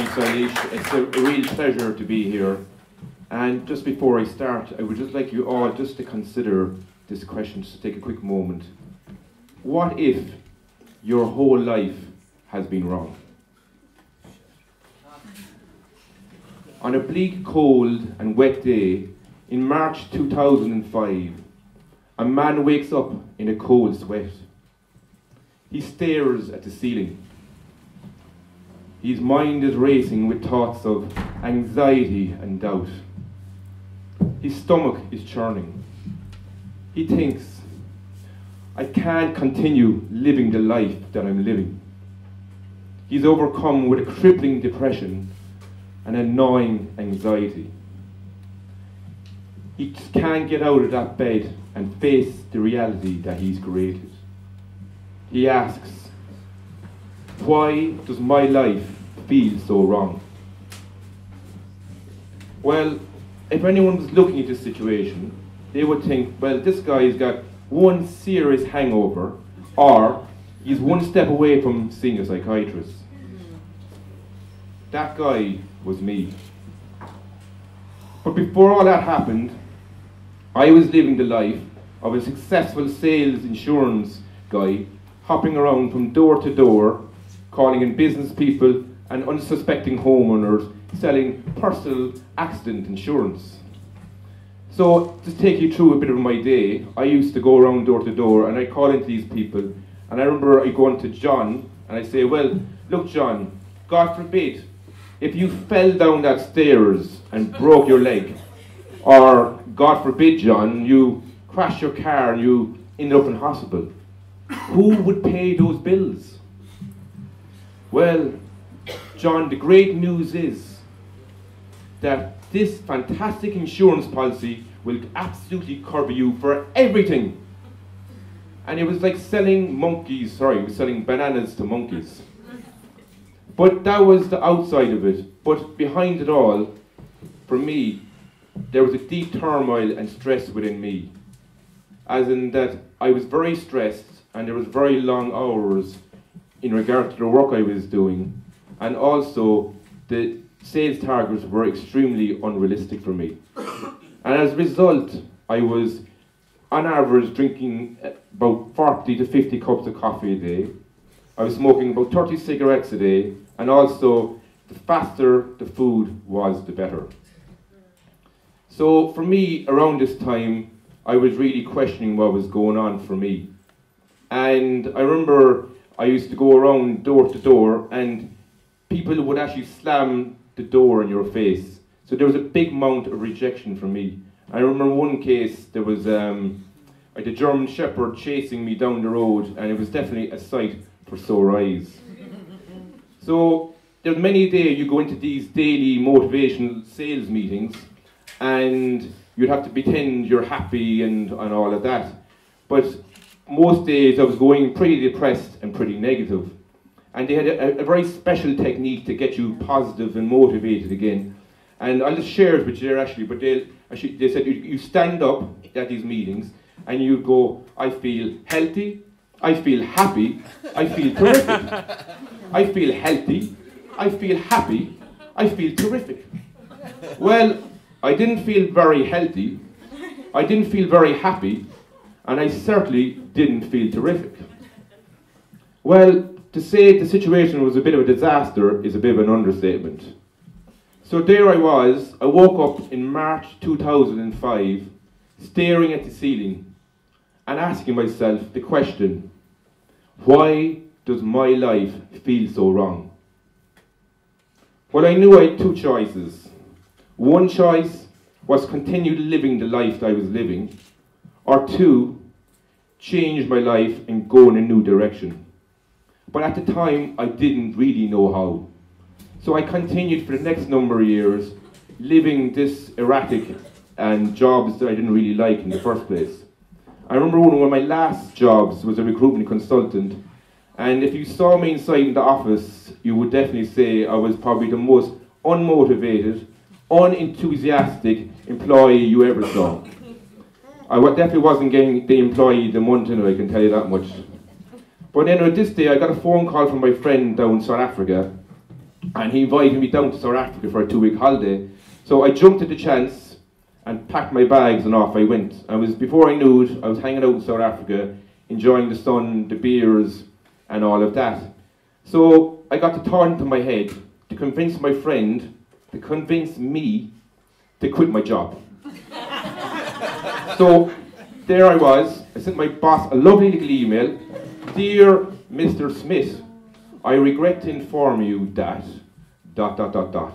Thanks, Eilish. It's a, real pleasure to be here. And just before I start, I would just like you all just to consider this question, just take a quick moment. What if your whole life has been wrong? On a bleak, cold, and wet day in March 2005, a man wakes up in a cold sweat. He stares at the ceiling. His mind is racing with thoughts of anxiety and doubt. His stomach is churning. He thinks, I can't continue living the life that I'm living. He's overcome with a crippling depression and a gnawing anxiety. He just can't get out of that bed and face the reality that he's created. He asks, Why does my life feel so wrong? Well, if anyone was looking at this situation, they would think, well, this guy's got one serious hangover, or he's one step away from seeing a psychiatrist. That guy was me. But before all that happened, I was living the life of a successful sales insurance guy, hopping around from door to door, calling in business people and unsuspecting homeowners, selling personal accident insurance. So, to take you through a bit of my day, I used to go around door to door and I call into these people. And I remember I go to John and I say, Well, look, John, God forbid, if you fell down that stairs and broke your leg, or God forbid, John, you crashed your car and you ended up in hospital, who would pay those bills? Well, John, the great news is that this fantastic insurance policy will absolutely cover you for everything. And it was like selling monkeys, sorry, it was selling bananas to monkeys. But that was the outside of it. But behind it all, for me, there was a deep turmoil and stress within me. As in that I was very stressed and there was very long hours in regard to the work I was doing. And also the sales targets were extremely unrealistic for me. And as a result, I was on average drinking about 40 to 50 cups of coffee a day. I was smoking about 30 cigarettes a day, and also the faster the food was, the better. So for me, around this time, I was really questioning what was going on for me. And I remember I used to go around door to door, and people would actually slam the door in your face. So there was a big amount of rejection from me. I remember one case, there was um, like a German Shepherd chasing me down the road, and it was definitely a sight for sore eyes. So there's many a day you go into these daily motivational sales meetings, and you'd have to pretend you're happy and, and all of that. But most days I was going pretty depressed and pretty negative. And they had a, a very special technique to get you positive and motivated again. And I'll just share it with you there actually, but they actually, they said you, you stand up at these meetings and you go, I feel healthy, I feel happy, I feel terrific. I feel healthy, I feel happy, I feel terrific. Well, I didn't feel very healthy, I didn't feel very happy, and I certainly didn't feel terrific. Well, to say the situation was a bit of a disaster is a bit of an understatement. So there I was, I woke up in March 2005, staring at the ceiling and asking myself the question why does my life feel so wrong? Well, I knew I had two choices. One choice was continue living the life that I was living, or two, change my life and go in a new direction. But at the time, I didn't really know how. So I continued for the next number of years living this erratic and jobs that I didn't really like in the first place. I remember one of my last jobs was a recruitment consultant, and if you saw me inside in the office, you would definitely say I was probably the most unmotivated, unenthusiastic employee you ever saw. I definitely wasn't getting the employee the month, I can tell you that much. But then on this day, I got a phone call from my friend down in South Africa, and he invited me down to South Africa for a two week holiday. So I jumped at the chance and packed my bags and off I went. I was before I knew it, I was hanging out in South Africa, enjoying the sun, the beers, and all of that. So I got the thought into my head to convince my friend, to convince me to quit my job. So there I was. I sent my boss a lovely little email. Dear Mr. Smith, I regret to inform you that dot dot dot dot.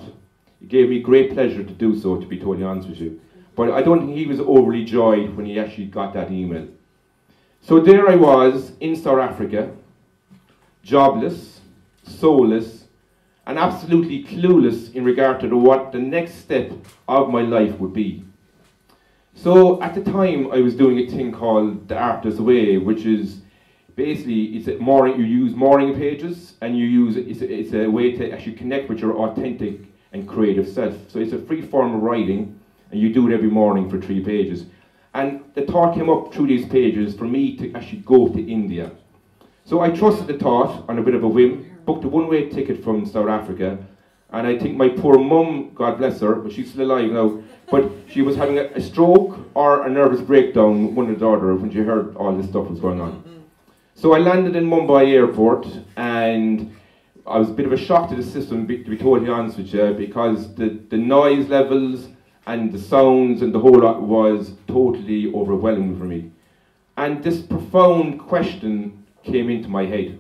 It gave me great pleasure to do so, to be totally honest with you. But I don't think he was overly joyed when he actually got that email. So there I was in South Africa, jobless, soulless, and absolutely clueless in regard to the, what the next step of my life would be. So at the time, I was doing a thing called the Artist's Way, which is basically it's a morning. You use morning pages, and you use it's a, it's a way to actually connect with your authentic and creative self. So it's a free form of writing, and you do it every morning for three pages. And the thought came up through these pages for me to actually go to India. So I trusted the thought on a bit of a whim, booked a one-way ticket from South Africa, and I think my poor mum, God bless her, but she's still alive now, but she was having a, a stroke or a nervous breakdown, one or the other, when she heard all this stuff was going on. So I landed in Mumbai airport, and I was a bit of a shock to the system, to be totally honest with you, because the, the noise levels and the sounds and the whole lot was totally overwhelming for me. And this profound question came into my head.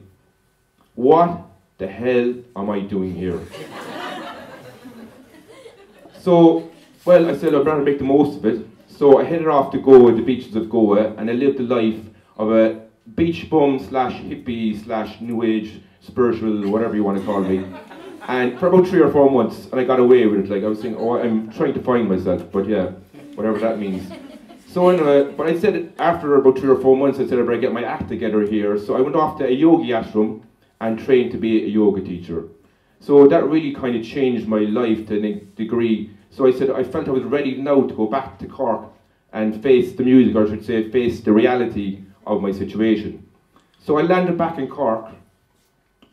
What the hell am I doing here? So, well, I said I'd better make the most of it. So I headed off to Goa, the beaches of Goa, and I lived the life of a beach bum slash hippie slash new age spiritual, whatever you want to call me. And for about three or four months, and I got away with it. Like I was saying, oh, I'm trying to find myself, but yeah, whatever that means. So anyway, but I said after about three or four months, I said I better get my act together here. So I went off to a yogi ashram and trained to be a yoga teacher. So that really kind of changed my life to a degree. So I said I felt I was ready now to go back to Cork and face the music, or I should say, face the reality of my situation. So I landed back in Cork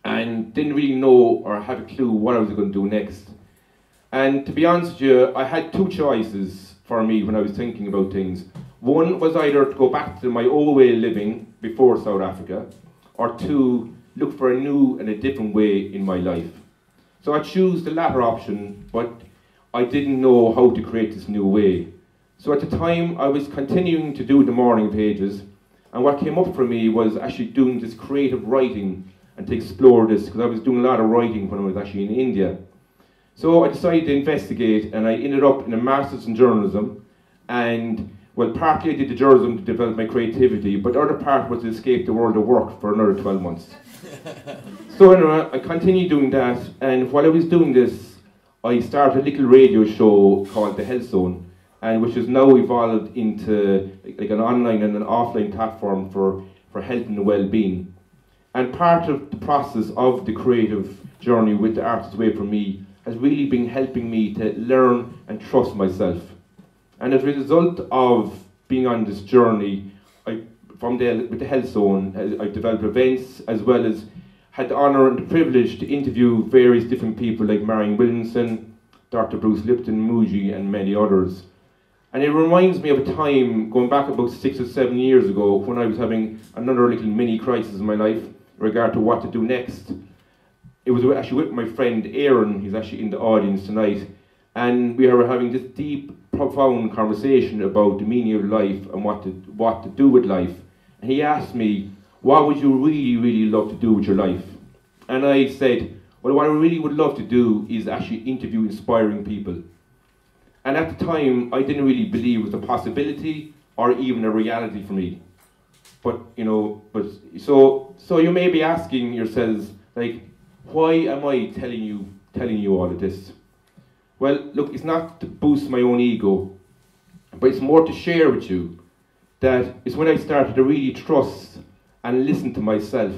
and didn't really know or have a clue what I was going to do next. And to be honest with you, I had two choices for me when I was thinking about things. One was either to go back to my old way of living before South Africa, or two, look for a new and a different way in my life. So I chose the latter option, but I didn't know how to create this new way. So at the time, I was continuing to do the morning pages, and what came up for me was actually doing this creative writing and to explore this because I was doing a lot of writing when I was actually in India. So I decided to investigate and I ended up in a master's in journalism and well partly I did the journalism to develop my creativity but the other part was to escape the world of work for another 12 months. so anyway, I continued doing that and while I was doing this Oh, I started a little radio show called The Health Zone and which has now evolved into like an online and an offline platform for, for health and well-being. And part of the process of the creative journey with the Artist's Way for me has really been helping me to learn and trust myself. And as a result of being on this journey, I, from the, with the Health Zone, I've developed events as well as had the honour and the privilege to interview various different people like Marianne Williamson, Dr. Bruce Lipton, Mooji, and many others. And it reminds me of a time going back about six or seven years ago when I was having another little mini crisis in my life in regard to what to do next. It was actually with my friend Aaron, he's actually in the audience tonight, and we were having this deep, profound conversation about the meaning of life and what to, what to do with life. And he asked me, What would you really, really love to do with your life? And I said, Well, what I really would love to do is actually interview inspiring people. And at the time, I didn't really believe it was a possibility or even a reality for me. But you know, but so so you may be asking yourselves like, why am I telling you telling you all of this? Well, look, it's not to boost my own ego, but it's more to share with you that it's when I started to really trust and listen to myself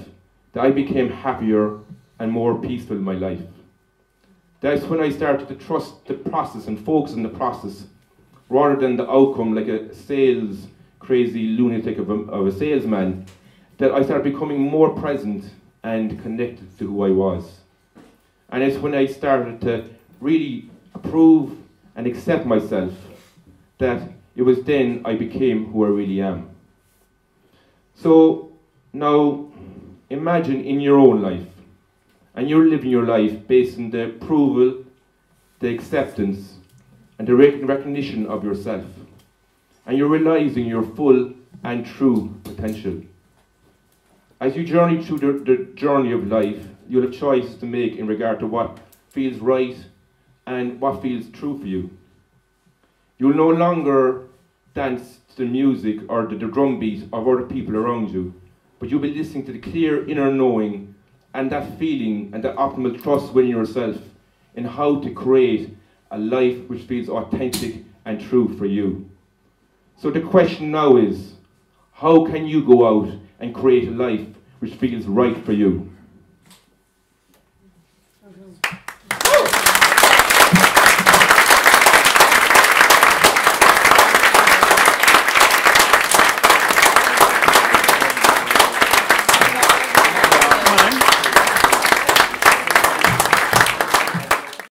that I became happier and more peaceful in my life. That's when I started to trust the process and focus on the process rather than the outcome like a sales crazy lunatic of a, of a salesman. That I started becoming more present and connected to who I was. And it's when I started to really approve and accept myself that it was then I became who I really am. So now imagine in your own life, and you're living your life based on the approval, the acceptance, and the recognition of yourself. And you're realizing your full and true potential. As you journey through the, the journey of life, you'll have choices to make in regard to what feels right and what feels true for you. You'll no longer dance to the music or the, the drum beat of other people around you, but you'll be listening to the clear inner knowing and that feeling and that optimal trust within yourself in how to create a life which feels authentic and true for you. So the question now is how can you go out and create a life which feels right for you?